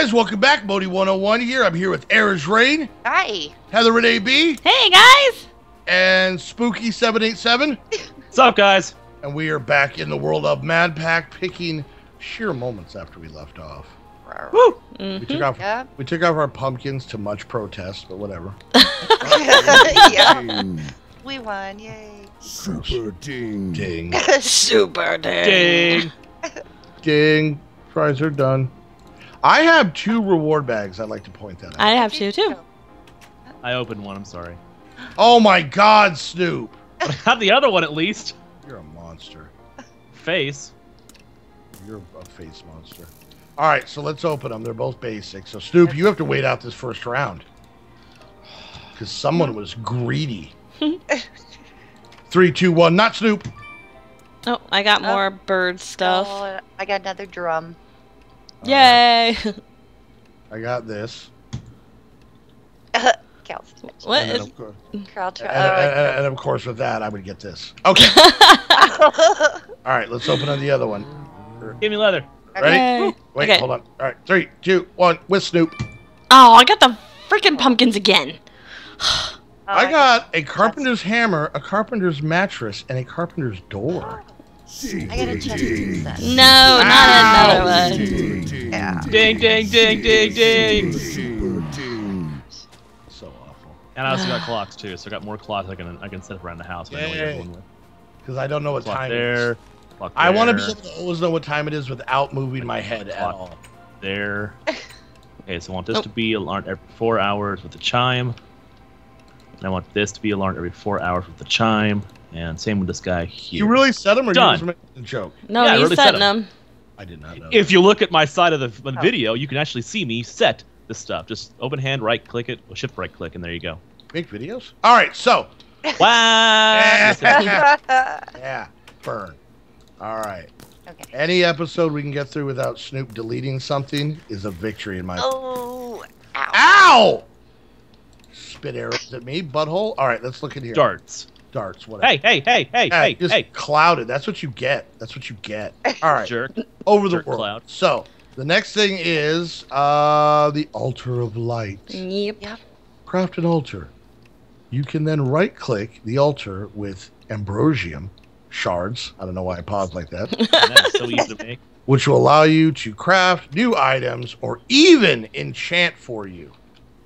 guys, welcome back. Modii 101 here. I'm here with Arizrain, Hi. Heather Renee B, Hey guys! and Spooky787. What's up, guys? And we are back in the world of Mad Pack, picking sheer moments after we left off. Woo! We Mhm. took off Yeah. we took off our pumpkins to much protest, but whatever. yeah. We won. Yay. Super ding. Ding. Super dang. Ding! Ding. Fries are done. I have two reward bags. I'd like to point that out. I have two too. I opened one. I'm sorry. oh my God, Snoop! But I got the other one at least. You're a monster. Face. You're a face monster. All right, so let's open them. They're both basic. So Snoop, you have to wait out this first round because someone was greedy. Three, two, one. Not Snoop. Oh, I got Oh. more bird stuff. Oh, I got another drum. Yay! I got this. Cal. what And then, is? of course, and, and- and of course, with that, I would get this. Okay. Oh, All right, let's open on the other one. Give me leather. Ready? Yay. Wait, Okay. hold on. All right, three, two, one. With Snoop, Oh, I got the freaking pumpkins again. I uh, got a carpenter's hammer, a carpenter's mattress, and a carpenter's door. I got a chest piece set. No, Ow. not another one. Ding. Ding. Yeah. Ding, ding, ding, ding, ding. Ding. So awful. And I also got clocks too, so I got more clocks I can I can set up around the house. I know what Yay. Because I don't know what Clock time it there. is. Clock I want to be able to always know what time it is without moving my head at all. there. Okay, so I want this Oh. to be alarmed every four hours with the chime. And I want this to be alarmed every four hours with the chime. And same with this guy here. You really said them, or Done. you just making a joke? No, Yeah, I he's really said setting 'em. them. I did not know. If you look at my side of the the Oh. video, you can actually see me set this stuff. Just open hand, right click it, or shift right click, and there you go. that. make videos. All right, so Wow! yeah, burn. All right. okay. Any episode we can get through without Snoop deleting something is a victory in my. Oh. Ow. Ow! Spit arrows at me, butthole. All right, let's look in here. Darts. Darts. Whatever. Hey, hey, hey, hey, Yeah, hey, just hey. clouded. That's what you get. That's what you get. All right. Jerk. Over the jerk world. cloud. So the next thing is uh the altar of light. Yep. Craft an altar. You can then right click the altar with ambrosium shards. I don't know why I paused like that. That's so easy to make. which will allow you to craft new items or even enchant for you.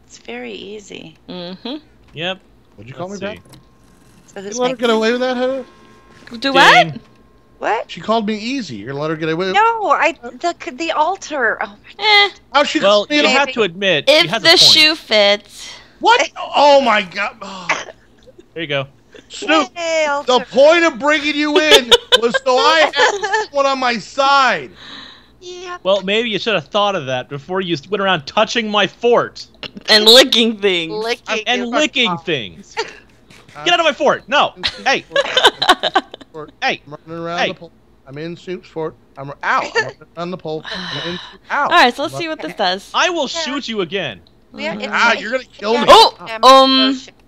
It's very easy. Mm-hmm. Yep. What'd you call Let's me see. back? So this You let her get away with that, Heather? Do what? What? She called me easy. You're gonna let her get away with No, I the the altar. Oh my Eh. How she Well, you in a- have to admit, she If has a the point. shoe fits. What? Oh my god. Oh. There you go. Snoop, Yay, the point of bringing you in was so I had one on my side. Yeah. Well, maybe you should have thought of that before you went around touching my fort And licking things. Licking and your- licking things. Get out of my fort! No! Hey! Hey! I'm running around Hey. the pole. I'm in Snoop's fort. I'm out. I'm running around the pole. I'm in. Ow. All right, so let's see what this does. I will Yeah. shoot you again. Yeah, Ah, you're gonna kill me. Oh, um,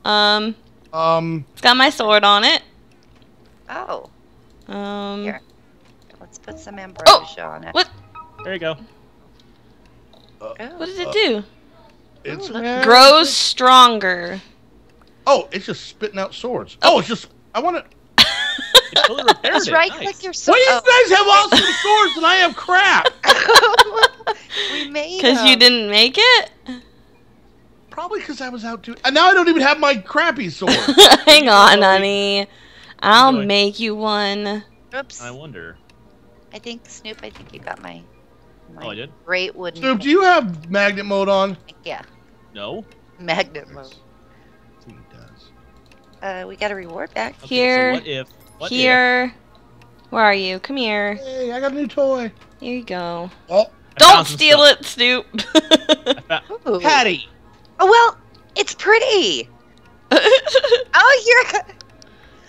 oh, um, Um. it's got my sword on it. Oh, Um, Here. let's put some ambrosia on it. what? There you go. Oh. what does it do? It's Ooh, Grows stronger. Oh, it's just spitting out swords. Oh, it's just. I want to. It totally Just it. right Nice. click your sword. Why do you oh. guys have awesome swords, and I have crap. we made Cause you didn't make it. Probably because I was out doing. And now I don't even have my crappy sword. Hang on, honey. I'll Enjoy. make you one. Oops. I wonder. I think Snoop. I think you got my. my Oh, I did? Great wooden. Snoop, do you have magnet mode on? Yeah, No? magnet mode. He does. Uh, we got a reward back. Okay, Here. So what if. What Here. Where are you? Come here. Hey, I got a new toy. Here you go. Oh, Don't steal stuff. it, Snoop. I found- Ooh. Patty! Oh well, it's pretty. Oh, you're.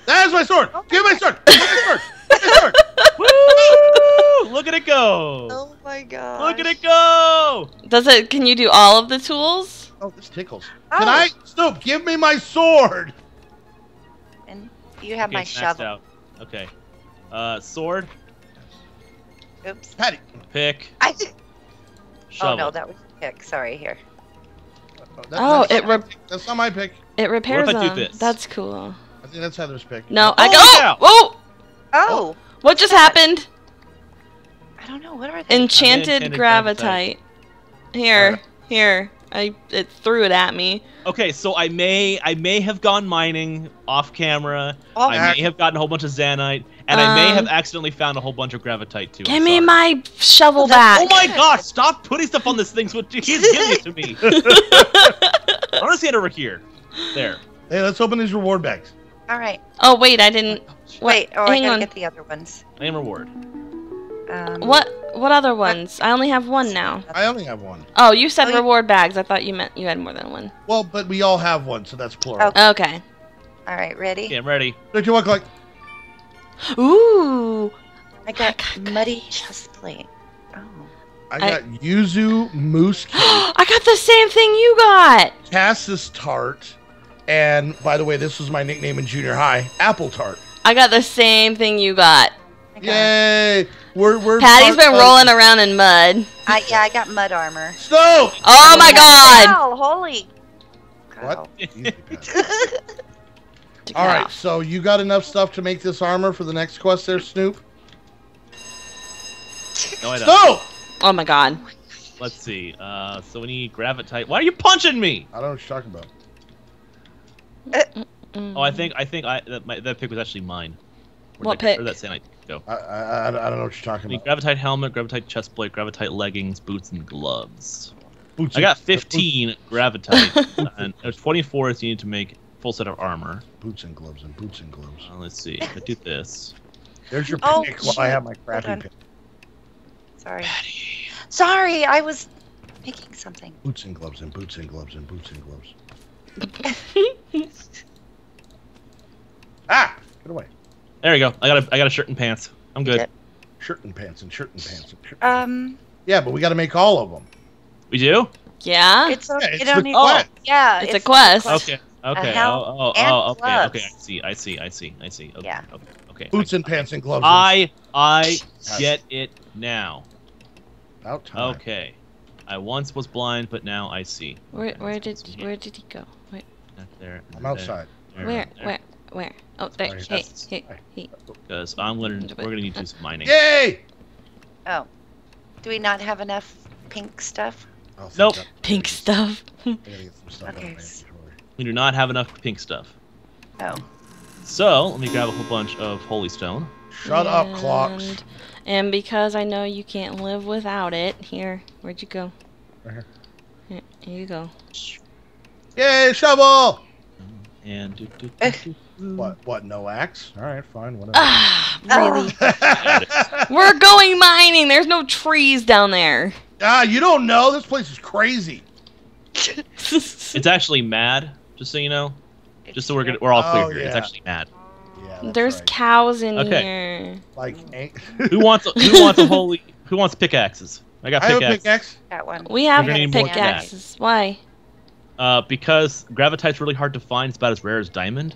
there's my sword. Give me my sword. Give me my sword. Give me my sword. Woo! Look at it go! Oh my god. Look at it go! Does it? Can you do all of the tools? Oh, this tickles. Oh. Can I? Snoop, give me my sword. And you have Okay, my shovel. out. Okay. Uh, sword, Oops. Patty. pick, I. shovel. Oh no, that was pick. Sorry, here. That- Oh, that's it not my rep- pick. That's not my pick. It repairs if I do them. this? That's cool. I think that's Heather's pick. No, Oh, I go. yeah. oh! Oh, What just happened? I don't know. What are they? Enchanted enchanted gravitite. Here, Alright. here. I it threw it at me. Okay, so I may I may have gone mining off camera. Oh, I may have gotten a whole bunch of zanite, and I may Um, have accidentally found a whole bunch of gravitite too. I'm Give me my shovel Oh, back. Oh my gosh! Stop putting stuff on this thing. So he's giving it to me. I want to see it over here. There. Hey, let's open these reward bags. all right. Oh wait, I didn't. Wait. Oh, I hang gotta on. get the other ones. Name reward. Um, What? What other ones? I only have one now. I only have one. Oh, you said Oh, you- reward bags. I thought you meant you had more than one. Well, but we all have one, so that's plural. Okay. Okay. All right. Ready? Okay, I'm ready. Don't you look like? Ooh. I got I got- muddy chest plate. Oh. I I- got yuzu moose cake, I got the same thing you got. Cassis tart, and by the way, this was my nickname in junior high, apple tart. I got the same thing you got. I got, Yay! We're we're. Patty's part been of- rolling around in mud. I, yeah, I got mud armor. Snow. Oh my god! Wow, holy. What? cow. Easy, Patty. Took All it right, off. so you got enough stuff to make this armor for the next quest, there, Snoop? No, I don't. Snoop! Oh my god. Let's see. Uh, so we need gravitite. Why are you punching me? I don't know what you're talking about. Oh, I think I think I that, my, that pick was actually mine. Where'd What that, pick? Where'd that zanite go? I I, I don't know what you're talking need about. gravitite helmet, gravitite chest plate, gravitite leggings, boots, and gloves. Boots I got 15 gravitite, and there's 24 is you need to make full set of armor. Boots and gloves and boots and gloves. Uh, let's see. I do this. There's your Oh, pick while I have my Hold crappy pick. Sorry. Sorry, I was making something. Boots and gloves and boots and gloves and boots and gloves. ah! Get away. There you go. I got a I got a shirt and pants. I'm good. Yep. Shirt and pants and shirt and pants. And shirt. Um, yeah, but we got to make all of them. We do? Yeah? it's a, Yeah, it's don't the need. quest. Yeah, It's a quest. Okay. Okay. Oh, oh, oh, okay. Okay. I see. I see. I see. I see. Okay. Yeah. Okay. Okay. Boots and pants and gloves. I I get it now. About time. Okay. I once was blind, but now I see. Where where did where did he go? Where there, I'm outside. where where where? Oh there. Sorry, Hey, that's- hey, hey. Because I'm gonna we're gonna need to do some mining. Yay! Oh, do we not have enough pink stuff? Oh, Nope. God. Pink stuff. I gotta get some stuff out of Okay. We do not have enough pink stuff. Oh, So let me grab a whole bunch of holy stone. Shut up, clocks. And- And because I know you can't live without it, here, where'd you go? Right here. Here, here you go. Yay, shovel! And do, do, do, Eh. do, do. What? What? No axe? All right, fine, whatever. Ah, really? We're going mining. There's no trees down there. Ah, you don't know. This place is crazy. It's actually mad. Just so you know. Just so we're gonna, we're all clear Oh, here. It's actually mad. Yeah, There's right. cows in Okay. here. like. Who wants a, who wants a holy who wants pickaxes? I got I have a pickaxes. pickaxe. got one. We have We're gonna need more pickaxes. Why? Uh, because gravitite's really hard to find. It's about as rare as diamond.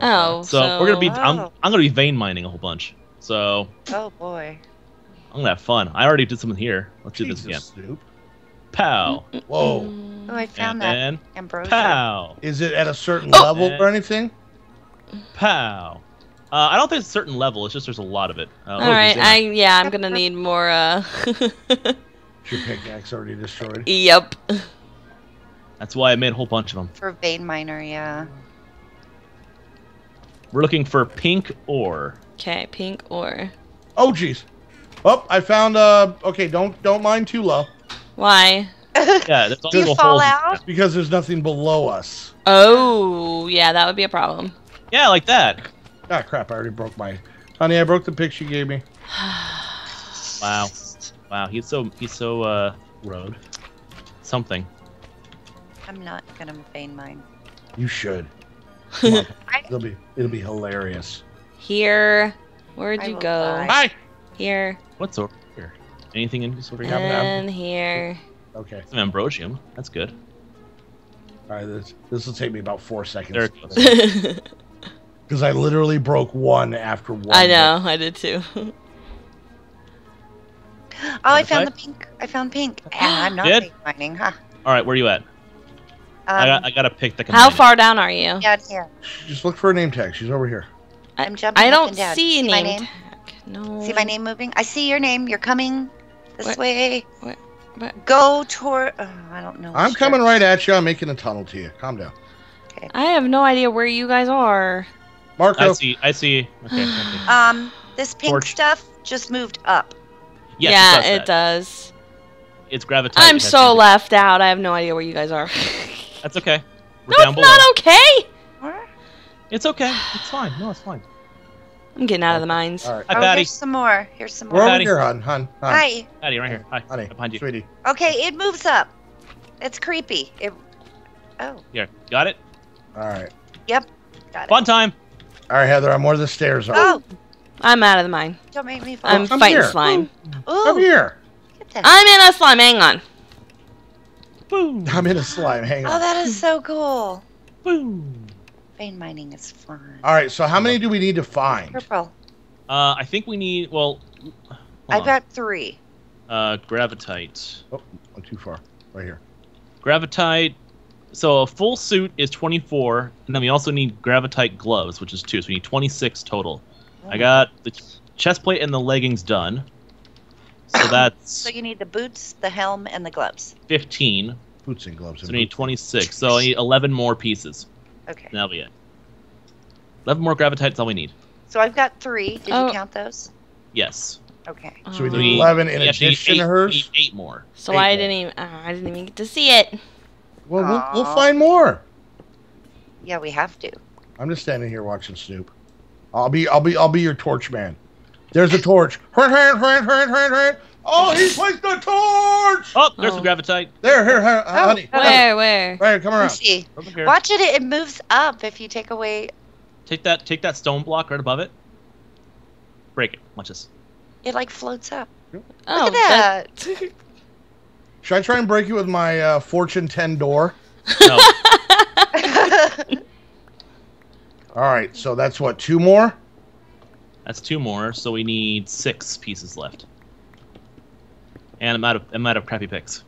Oh, So, so, we're gonna be. I'm, Oh. I'm gonna be vein mining a whole bunch. So Oh boy. I'm gonna have fun. I already did something here. Let's do this again. Snoop. Pow. Whoa. Mm, Oh, I found And that then ambrosia. pow. Is it at a certain Oh. level or anything? Pow. Uh, I don't think it's a certain level. It's just there's a lot of it. Uh, All look, right, there's I yeah, I'm gonna need more. uh... Your pickaxe already destroyed? yep. That's why I made a whole bunch of them. For vein miner, yeah. We're looking for pink ore. Okay, pink ore. Oh, jeez. Oh, I found. Uh, okay, don't don't mind too low Why? Yeah, there's Do you fall holes. out? because there's nothing below us. Oh, yeah, that would be a problem. Yeah, like that. Ah, crap! I already broke my. Honey, I broke the pick she gave me. Wow. Wow, he's so he's so uh road. Something. I'm not gonna vein mine. You should. Come on, I- it'll be it'll be hilarious. Here. Where'd I you go? die. Hi. Here What's over here? Anything in this over here? Yeah. and here. Okay. Some ambrosium. That's good. All right. This this will take me about four There seconds. it goes. Because I literally broke one after one. I know, I did too. Oh, I found the pink. I found pink. And I'm not Did? mining, huh? All right, where are you at? Um, I got I got a pick that can. How far down are you? down here. Just look for a name tag. She's over here. I'm jumping I don't and down. see a my name, name? tag. No. See my name moving? I see your name. You're coming this What? way. What? What? Go toward. Oh, I don't know. I'm which coming right at you. I'm making a tunnel to you. Calm down. Okay. I have no idea where you guys are. Marco. I see. I see. Okay. okay. Um, this pink Torch. stuff just moved up. Yes, yeah, it does. it does. It's gravitite. I'm so left out. I have no idea where you guys are. That's okay. We're no, down it's below. not okay. Where? It's okay. It's fine. No, it's fine. I'm getting out of the mines. All right. Hi, oh, Patty. here's some more. Here's some We're more. over Patty. here, hon. Hon. hon. Hi. Patty, right here. Hi. Honey. Behind you. Sweetie. Okay, it moves up. It's creepy. It. Oh, Here. Got it. All right. Yep. Got it. Fun time. All right, Heather. I'm where the stairs are. Oh, I'm out of the mine. don't make me fall. I'm come fighting here. slime. Come Ooh, here. get that. I'm in a slime. Hang on. Boom. I'm in a slime. Hang on. Oh, that is so cool. Boom. Vein mining is fun. All right. So how many do we need to find? Purple. Uh, I think we need. Well. I've on. got three. Uh, gravitite. Oh, I'm too far. Right here. Gravitite. So a full suit is 24, and then we also need gravitite gloves, which is two. So we need 26 total. I got the chest plate and the leggings done. So that's So you need the boots, the helm, and the gloves. 15. Boots and gloves. So and we need 26. So I need 11 more pieces. Okay. And that'll be it. 11 more gravitites, all we need. So I've got three. Did Oh. you count those? Yes. Okay. So we Um, need 11 in we actually need addition eight, to hers. need eight more. So Eight I more. didn't even. Uh, I didn't even get to see it. Well, we'll, we'll find more. Yeah, we have to. I'm just standing here watching Snoop. I'll be, I'll be, I'll be your torch man. There's a torch. Oh, he placed the torch. Oh, there's Oh. some gravitite. There, here, here, uh, honey. Oh. Where? Where? Right, come Let me around. see. Watch it. It moves up if you take away. Take that take that stone block right above it. Break it. Watch this. It like floats up. Oh, Look at that. Should I try and break it with my uh, Fortune 10 door? No. All right, so that's what, two more? That's two more, so we need six pieces left. And I'm out of I'm out of crappy picks.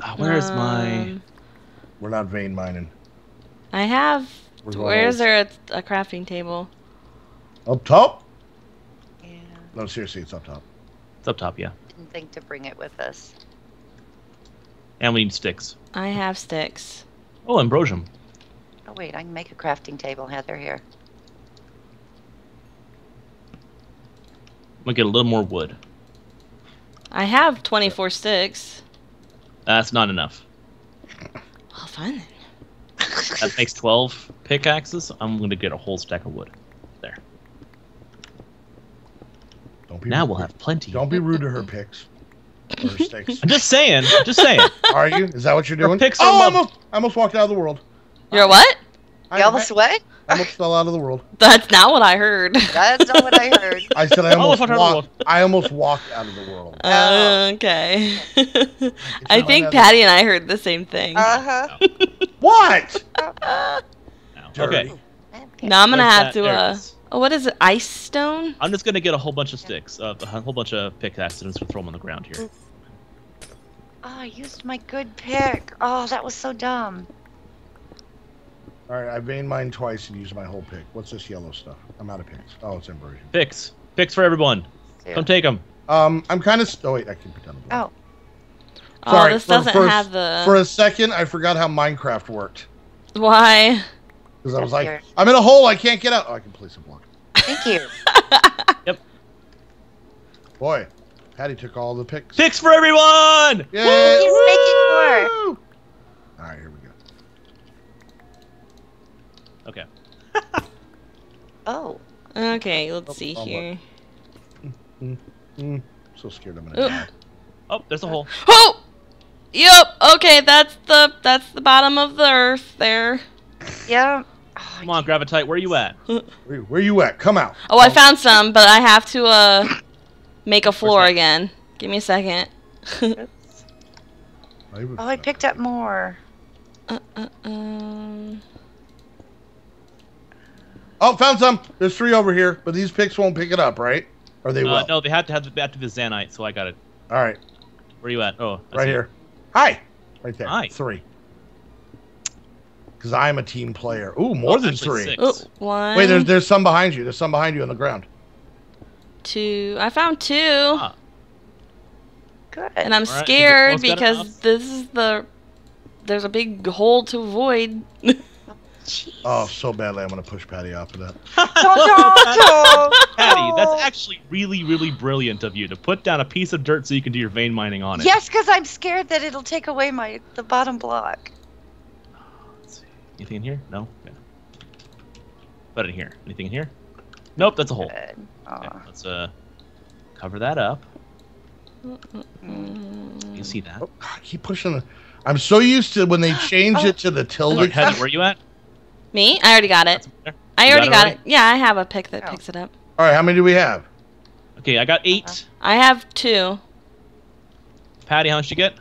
Ah, where's my Um, We're not vein mining. I have. Where's over- there a, a crafting table? Up top? yeah, No, seriously, it's up top. It's up top, yeah. didn't think to bring it with us. And we need sticks. I have sticks. Oh, ambrosium. Oh wait, I can make a crafting table, Heather. Here. I'm gonna get a little more wood. I have 24 sticks. That's not enough. Well, fine then. That makes twelve pickaxes. I'm gonna get a whole stack of wood. There. Don't be Now rude. we'll have plenty. Don't be rude to her picks. Or her sticks. I'm just saying. Just saying. Are you? Is that what you're Her doing? picks oh, I loved. almost, I almost walked out of the world. You're what? I, You almost what? I almost fell out of the world. That's not what I heard. That's not what I heard. I said I almost almost walked out of the. I almost walked out of the world. Uh, okay. I think like. Patty and I heard the same thing. Uh huh. What? Now. Dirty. Okay. Okay. now I'm gonna Where's have to. Uh, oh, what is it? Ice stone? I'm just gonna get a whole bunch of sticks, uh, a whole bunch of pickaxes, and throw them on the ground here. Oh, I used my good pick. Oh, that was so dumb. All right, I veined mine twice and used my whole pick. What's this yellow stuff? I'm out of picks. Oh, it's inversion. Picks, picks for everyone. Yeah. Come take them. Um, I'm kind of. Oh wait, I can pretend. I'm blind. Oh, Oh, this for- doesn't for a- have the. For a second, I forgot how Minecraft worked Why? because I was like, weird. I'm in a hole. I can't get out. Oh, I can place a block. thank you. Yep. Boy, Patty took all the picks. Picks for everyone. Yay! He's making more. All right, here we go. Okay. Oh, Okay, let's Oh, see oh, what? here. Mm, so scared I'm gonna Oop. die. Oh, there's a hole. Oh! Yep. Okay, that's the that's the bottom of the earth there. yeah. Oh, Come on, Gravitite, where are you at? Where, where you at? Come out. Oh, I found some, but I have to uh make a floor again. Give me a second. Oh, I picked up more. uh, uh, um. Oh, found some. There's three over here, but these picks won't pick it up, right? Or they Uh, will. no, they had to have the, have to be the Zanite, so I got it. All right, Where are you at? Oh, I right see. here. Hi, right there. Hi. Three. Because I'm a team player. Ooh, more Oh, than three. six. Oh, one. Wait, there's there's some behind you. There's some behind you on the ground. two. I found two. Ah, Good. And I'm Alright, scared close because this is the. There's a big hole to avoid. Jeez. Oh, so badly. I'm gonna push Patty off of that. Patty, that's actually really, really brilliant of you to put down a piece of dirt so you can do your vein mining on it. Yes, because I'm scared that it'll take away my the bottom block. Let's see. Anything in here? No. Okay. But in here, anything in here? Nope, that's a hole. Good. Okay, let's uh cover that up. Mm. You see that? Oh, God, keep pushing. The... I'm so used to when they change Oh. it to the Alright, tilde. Patty, where you at? Me? I already got it. I already got got it it. Yeah, I have a pick that Oh. picks it up. All right, how many do we have? Okay, I got eight. I have two. Patty, how much you get?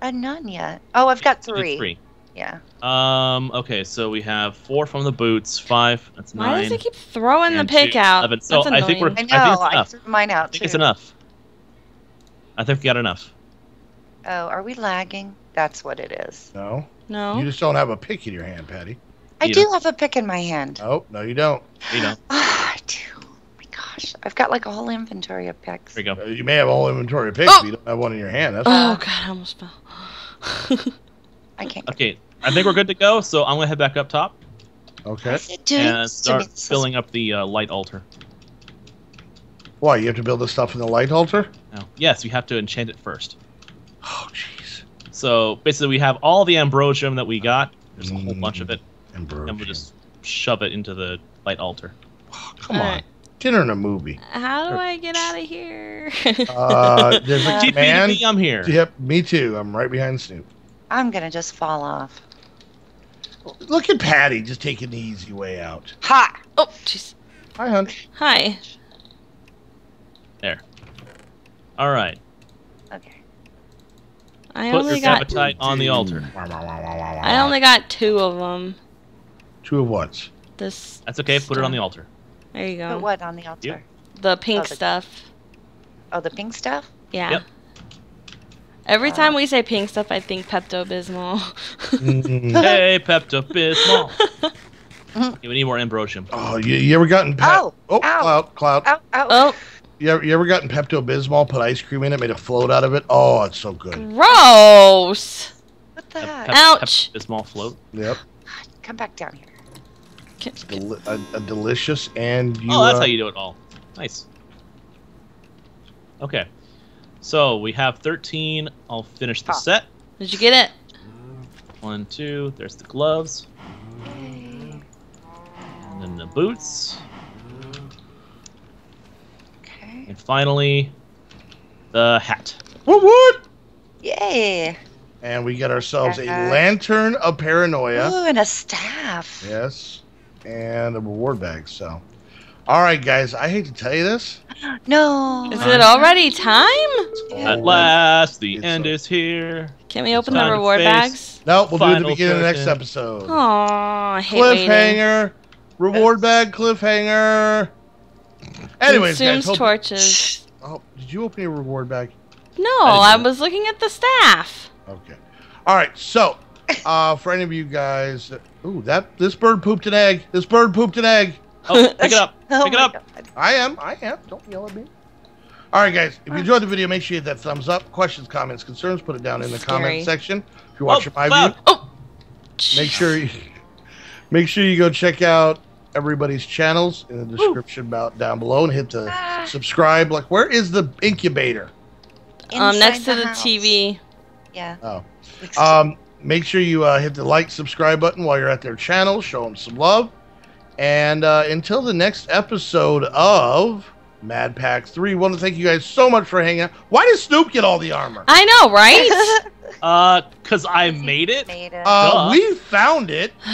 Uh, none yet. Oh, I've got You did three. Three. Yeah. Um. Okay, so we have four from the boots. Five. That's Why nine. does it keep throwing the pick two, out? eleven. So That's I think we're- annoying. I I think know. I, threw mine out I think too. it's enough. I think we got enough. Oh, are we lagging? That's what it is. No, No. you just don't have a pick in your hand, Patty. I You do don't- have a pick in my hand. Oh, no, you don't. You know. Ah, I do. Oh my gosh, I've got like a whole inventory of picks. There you go. Uh, You may have a whole inventory of picks, Oh! but you don't have one in your hand. That's oh god, I almost fell. I can't. Okay, I think we're good to go. So I'm gonna head back up top okay. What's it doing and start me? This is- filling up the uh, light altar. Why? You have to build the stuff in the light altar? Now, yes, you have to enchant it first. Oh, jeez. So basically, we have all the ambrosium that we got. There's a whole Mm. bunch of it, Ambrosia. and we'll just shove it into the light altar. Oh, come on. Alright. Dinner and a movie. How do I get out of here? Uh, there's a TP command. me, I'm here. Yep, me too. I'm right behind Snoop. I'm gonna just fall off. Look at Patty just taking the easy way out. Ha! oh, jeez. Hi, hon. Hi. There. All right, Okay. I put only your got. appetite on the altar. I only got two of them. Two of what? This. That's okay. Put it on the altar. There you Put go. what on the altar? The pink Oh, the- stuff. Oh, the pink stuff? Yeah. Yep. Every Uh, time we say pink stuff, I think Pepto Bismol. Mm. hey, Pepto Bismol. okay, we need more ambrosium. oh, you, you ever gotten Pep? Ow! oh, Ow! cloud, cloud. Ow, ow. oh, You ever, you ever gotten Pepto Bismol? Put ice cream in it, made a float out of it. Oh, it's so good. gross. What the heck? Pep- Ouch. Pep- Bismol float. Yep, Come back down here. Can- Deli- a, a delicious and you. oh, that's uh, how you do it all. Nice. Okay. So we have 13. I'll finish the Ah. set. Did you get it? One, two. There's the gloves. Yay. And then the boots. Okay. And finally, the hat. Woot woot! Yay. And we get ourselves a Uh-huh. lantern of paranoia. Ooh, and a staff. Yes, and a reward bag. So, all right, guys. I hate to tell you this. No. Is it already time? Yeah. At last, the It's end a- is here. Can we open the reward face- bags? No, we'll do it at the beginning of the next episode. Aw, I hate waiting. cliffhanger, reward bag cliffhanger. Anyways, guys, Consumes hope- torches. oh, did you open your reward bag? No, didn't I was looking at the staff. Okay. All right. So, uh, for any of you guys, ooh, that this bird pooped an egg. This bird pooped an egg. Oh, pick it up. Oh Pick it up. God. I am. I am. Don't yell at me. All right, guys. If you enjoyed the video, make sure you hit that thumbs up. Questions, comments, concerns, put it down in the Scary. comment section. If you're Oh, watching my cloud. view, Oh, make sure you make sure you go check out everybody's channels in the description about down below and hit the Ah, subscribe. Like, where is the incubator? um, next to the house. TV. Yeah. Oh. Um, make sure you uh, hit the like, subscribe button while you're at their channel. Show them some love. And uh, until the next episode of Mad Pack 3, want to thank you guys so much for hanging out. Why does Snoop get all the armor? I know, right? Uh, cause I made it. Made it. Uh, Duh. we found it.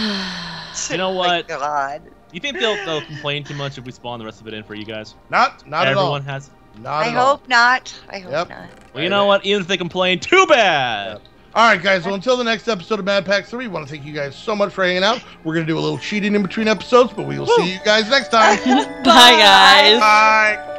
You know Oh what? God. You think they'll, they'll complain too much if we spawn the rest of it in for you guys? Not, not Everyone at all. Everyone has. Not I at all. hope not. I hope Yep. not. Well, you know what? Even if they complain, too bad. All right, guys. Well, until the next episode of Mad Pack 3, we want to thank you guys so much for hanging out. We're going to do a little cheating in between episodes, but we will see you guys next time. Bye, guys. Bye.